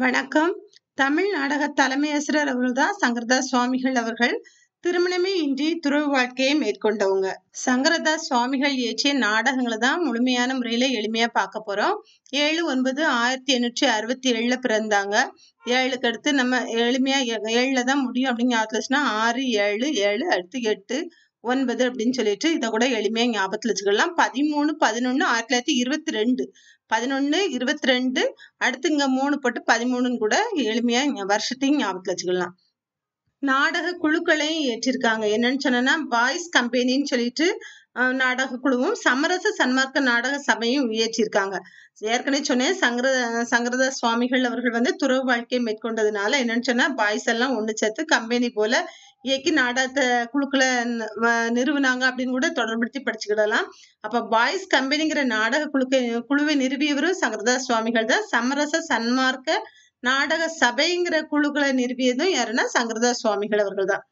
வணக்கம். தமிழ் நாடக தலைமை அவர்கள் தான் சங்கரதாஸ் சுவாமிகள் அவர்கள். திருமணமே இன்றி துறவு வாழ்க்கையை மேற்கொண்டவங்க. சங்கரதாஸ் சுவாமிகள் இயற்றிய நாடகங்களை தான் முழுமையான முறையில எளிமையா பார்க்க போறோம். ஏழு ஒன்பது ஆயிரத்தி எண்ணூற்றி அறுபத்தி ஏழுல பிறந்தாங்க. ஏழுக்கு அடுத்து நம்ம எளிமையா ஏழுல தான் முடியும் அப்படின்னு ஞாபகத்துல ஆறு ஏழு ஏழு அடுத்து எட்டு ஒன்பது அப்படின்னு சொல்லிட்டு இதை கூட எளிமையா ஞாபகத்துல வச்சுக்கலாம். பதிமூணு பதினொன்னு ஆயிரத்தி தொள்ளாயிரத்தி இருபத்தி ரெண்டு பதினொன்னு இருபத்தி ரெண்டு அடுத்து இங்க மூணு போட்டு பதிமூணுன்னு கூட எளிமையா வருஷத்தையும் ஞாபகத்துல வச்சுக்கலாம். நாடக குழுக்களையும் ஏற்றிருக்காங்க. என்னன்னு சொன்னா பாய்ஸ் கம்பெனின்னு சொல்லிட்டு நாடக குழுவும் சமரச சன்மார்க்க நாடக சபையும் இயற்றியிருக்காங்க ஏற்கனவே சொன்னேன் சங்கர சங்கரத சுவாமிகள் அவர்கள் வந்து துறவு வாழ்க்கையை மேற்கொண்டதுனால என்னன்னு சொன்னா பாய்ஸ் எல்லாம் ஒண்ணு சேர்த்து கம்பெனி போல இயக்கி நாடகத்தை குழுக்களை நிறுவினாங்க வ- அப்படின்னு கூட தொடர்படுத்தி படிச்சுக்கிடலாம். அப்ப பாய்ஸ் கம்பெனிங்கிற நாடக குழுக்க குழுவை நிறுவியவரும் சங்கரதாஸ் சுவாமிகள் தான். சமரச சன்மார்க்க நாடக சபைங்கிற குழுக்களை நிறுவியதும் யாருன்னா சங்கரதாஸ் சுவாமிகள் அவர்கள் தான்.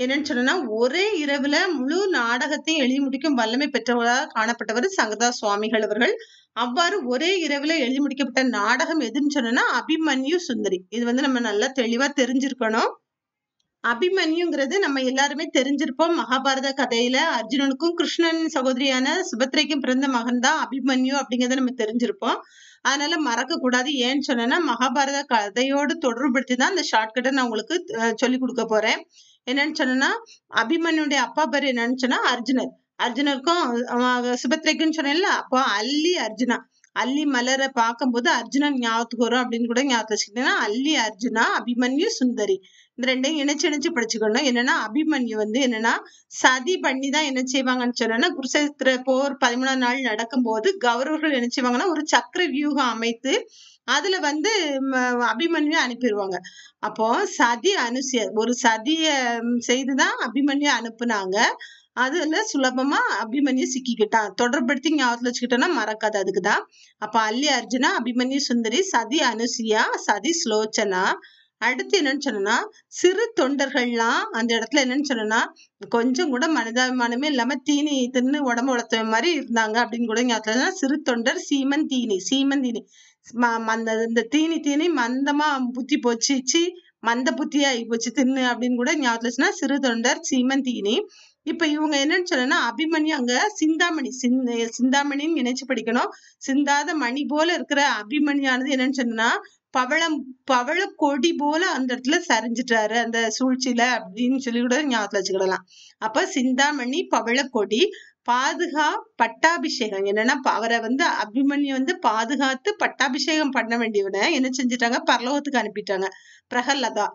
என்னன்னு சொன்னா ஒரே இரவுல முழு நாடகத்தையும் எழுதி முடிக்கும் வல்லமை பெற்றவராக காணப்பட்டவர் சங்கதா சுவாமிகள் அவர்கள். அவ்வாறு ஒரே இரவுல எழுதி முடிக்கப்பட்ட நாடகம் எதுன்னு சொன்னா அபிமன்யு சுந்தரி. இது வந்து நம்ம நல்லா தெளிவா தெரிஞ்சிருக்கணும். அபிமன்யுங்கிறது நம்ம எல்லாருமே தெரிஞ்சிருப்போம். மகாபாரத கதையில அர்ஜுனனுக்கும் கிருஷ்ணன் சகோதரியான சுபத்ரைக்கும் பிறந்த மகன் தான் அபிமன்யு அப்படிங்கறத நம்ம தெரிஞ்சிருப்போம். அதனால மறக்க கூடாது. ஏன்னு சொன்னேன்னா மகாபாரத கதையோடு தொடர்புபடுத்தி தான் இந்த ஷார்ட்கட்டை நான் உங்களுக்கு அஹ், சொல்லி கொடுக்க போறேன். என்னன்னு சொன்னா அபிமன்யுடைய அப்பா பேர் என்னன்னு சொன்னா அர்ஜுனர். அர்ஜுனருக்கும் சுபத்ரைக்குன்னு சொன்னேன்ல அப்போ அல்லி அர்ஜுனா. அல்லி மலரை பார்க்கும்போது அர்ஜுனன் ஞாபகத்துக்கு வரும் அப்படின்னு கூட ஞாபகத்து வச்சுக்கிட்டேன்னா அல்லி அர்ஜுனா அபிமன்யு சுந்தரி. இந்த ரெண்டையும் இணைச்சு இணைச்சு படிச்சுக்கணும். என்னன்னா அபிமன்யு வந்து என்னன்னா சதி பண்ணி தான் என்ன செய்வாங்கன்னு சொன்னா குருசேத்திர போர் பதிமூணாம் நாள் நடக்கும்போது கௌரவர்கள் என்ன செய்வாங்கன்னா ஒரு சக்கர வியூகம் அமைத்து அதுல வந்து அபிமன்யு அனுப்பிடுவாங்க அப்போ சதி அனுசிய ஒரு சதிய செய்துதான் அபிமன்யு அனுப்புனாங்க. அதுல சுலபமா அபிமன்யு சிக்கிக்கிட்டான். தொடர்படுத்தி ஞாபகத்துல வச்சுக்கிட்டோம்னா மறக்காது அதுக்குதான். அப்ப அல்லி அர்ஜுனா அபிமன்யு சுந்தரி சதி அனுசியா சதி ஸ்லோச்சனா அடுத்து என்னன்னு சொன்னா சிறு தொண்டர்கள்லாம் அந்த இடத்துல என்னன்னு சொன்னா கொஞ்சம் கூட மனிதாபிமானமே இல்லாம தீனி தின்னு உடம்பு உழைத்த மாதிரி இருந்தாங்க அப்படின்னு கூட ஞாபகத்துல சிறு தொண்டர் சீமன் தீனி சீமன் தீனி. ம- மந்த இந்த தீனி தீனி மந்தமா புத்தி போச்சு சி மந்த புத்தியா ஆகி போச்சு தின்னு அப்படின்னு கூட ஞாபகத்துல வச்சுன்னா சிறு தொண்டர் சீமன் தீனி. இப்ப இவங்க என்னன்னு சொன்னா அபிமன்யு அங்க சிந்தாமணி சிந்தாமணின்னு நினைச்சு படிக்கணும். சிந்தாத மணி போல இருக்கிற அபிமன்யானது என்னன்னு சொன்னா பவளம் பவள கொடி போல அந்த இடத்துல சரிஞ்சிட்டாரு அந்த சூழ்ச்சியில அப்படின்னு சொல்லி கூட ஞாபகத்துல வச்சுக்கிடலாம். அப்ப சிந்தாமணி பவள கொடி பாதுகா பட்டாபிஷேகம். என்னன்னா அவரை வந்து அபிமன்யு வந்து பாதுகாத்து பட்டாபிஷேகம் பண்ண வேண்டியவனை என்ன செஞ்சுட்டாங்க? பரலோகத்துக்கு அனுப்பிட்டாங்க. பிரகல்லதா.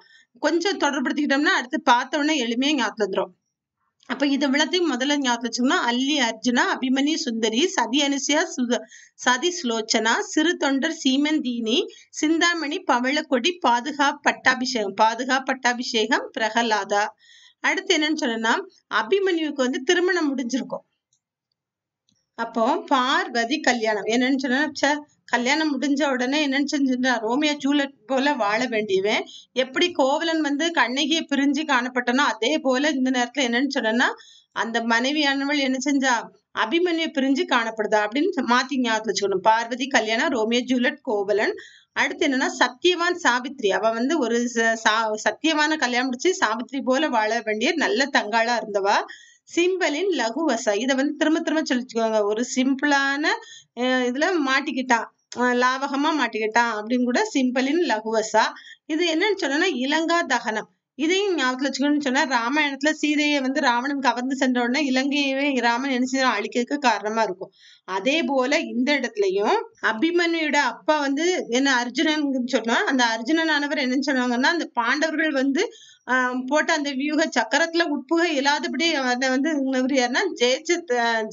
கொஞ்சம் தொடர்படுத்திக்கிட்டோம்னா அடுத்து பார்த்த உடனே எளிமையா ஞாபகத்துல வந்துரும். அப்ப இது விளத்தையும் முதல்ல ஞாபகம் வச்சுக்கணும் அல்லி அர்ஜுனா அபிமனி சுந்தரி சதி அனுசியா சுத சதி ஸ்லோச்சனா சிறு தொண்டர் சீமந்தீனி சிந்தாமணி பவளக்கொடி பாதுகா பட்டாபிஷேகம் பாதுகா பட்டாபிஷேகம் பிரகலாதா. அடுத்து என்னன்னு சொன்னா அபிமன்யுக்கு வந்து திருமணம் முடிஞ்சிருக்கும். அப்போ பார்வதி கல்யாணம். என்னன்னு சொன்னா கல்யாணம் முடிஞ்ச உடனே என்னன்னு செஞ்சுட்டா ரோமியோ ஜூலட் போல வாழ வேண்டியவன். எப்படி கோவலன் வந்து கண்ணகியை பிரிஞ்சு காணப்பட்டனோ அதே போல இந்த நேரத்துல என்னன்னு சொன்னா அந்த மனைவியானவள் என்ன செஞ்சா அபிமன்யு பிரிஞ்சு காணப்படுதா அப்படின்னு மாத்தி ஞாபகத்துல வச்சுக்கணும். பார்வதி கல்யாணம் ரோமியோ ஜூலட் கோவலன். அடுத்து என்னன்னா சத்தியவான் சாவித்ரி. அவ வந்து ஒரு சத்தியமான சா- கல்யாணம் முடிச்சு சாவித்ரி போல வாழ வேண்டிய நல்ல தங்காளா இருந்தவா. சிம்பலின் லகுவசா. இத வந்து திரும்ப திரும்ப சொல்லிச்சுக்கோங்க. ஒரு சிம்பிளான இதுல மாட்டிக்கிட்டான் லாவகமா மாட்டிக்கிட்டான் அப்படின்னு கூட சிம்பலின் லகுவசா. இது என்னன்னு சொன்னா இலங்கா தகனம். இதையும் ஞாபகத்துல வச்சுக்கணும்னு சொன்னா ராமாயணத்துல சீதையை வந்து ராவணன் கவர்ந்து சென்ற உடனே இலங்கையவே ராமன் என்ன செய்ய அழிக்கிறதுக்கு காரணமா இருக்கும். அதே போல இந்த இடத்துலயும் அபிமன்யுட அப்பா வந்து என்ன அர்ஜுனன் சொன்னா அந்த அர்ஜுனன் ஆனவர் என்ன சொன்னாங்கன்னா அந்த பாண்டவர்கள் வந்து ஆஹ் போட்ட அந்த வியூக சக்கரத்துல உட்புக இல்லாதபடி அதை வந்து இவர் யாருன்னா ஜெயிச்ச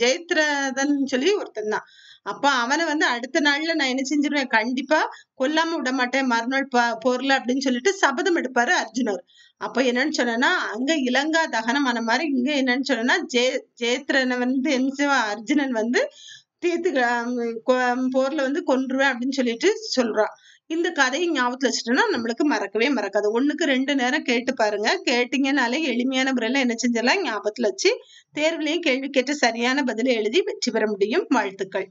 ஜெயத்ரதன் சொல்லி ஒருத்தன் தான். அப்ப அவனை வந்து அடுத்த நாள்ல நான் என்ன செஞ்சிருவேன்? கண்டிப்பா கொல்லாம விட மாட்டேன். மறுநாள் ப- போர்ல அப்படின்னு சொல்லிட்டு சபதம் எடுப்பாரு அர்ஜுனர். அப்ப என்னன்னு சொன்னா அங்க இலங்கா தகனம் ஆன மாதிரி இங்க என்னன்னு சொன்னா ஜே ஜேத்ரனை வந்து என்ன அர்ஜுனன் வந்து தீர்த்து போர்ல வந்து கொன்றுவேன் அப்படின்னு சொல்லிட்டு சொல்றான் இந்த கதையை ஞாபகத்துல வச்சுட்டோம்னா நம்மளுக்கு மறக்கவே மறக்காது. ஒண்ணுக்கு ரெண்டு நேரம் கேட்டு பாருங்க. கேட்டீங்கனாலே எளிமையான முறையில என்ன செஞ்சிடலாம்? ஞாபகத்துல வச்சு தேர்வுலையும் கேள்வி கேட்டு சரியான பதிலை எழுதி வெற்றி பெற முடியும். வாழ்த்துக்கள்.